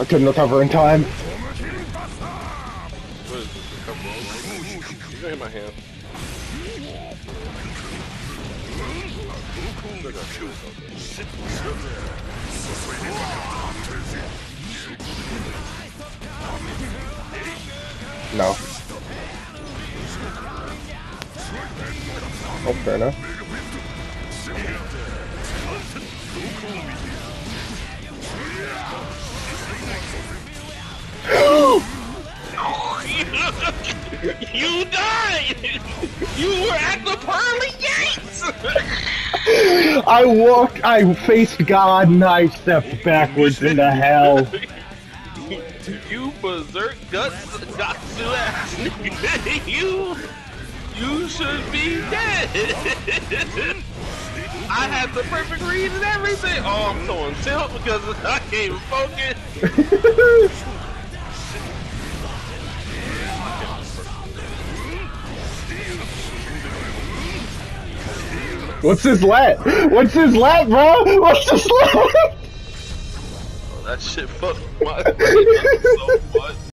I couldn't recover in time. Hit my hand. No. Oh, fair enough. You died! You were at the pearly gates! I walked, I faced God, and I stepped backwards into hell. you berserk guts Gatsu ass nigga. You you should be dead. I had the perfect read and everything. Oh, I'm throwing tilt because I can't even focus. What's his lat? What's his lat, bro? What's his lat? Oh, That shit fucked my so much.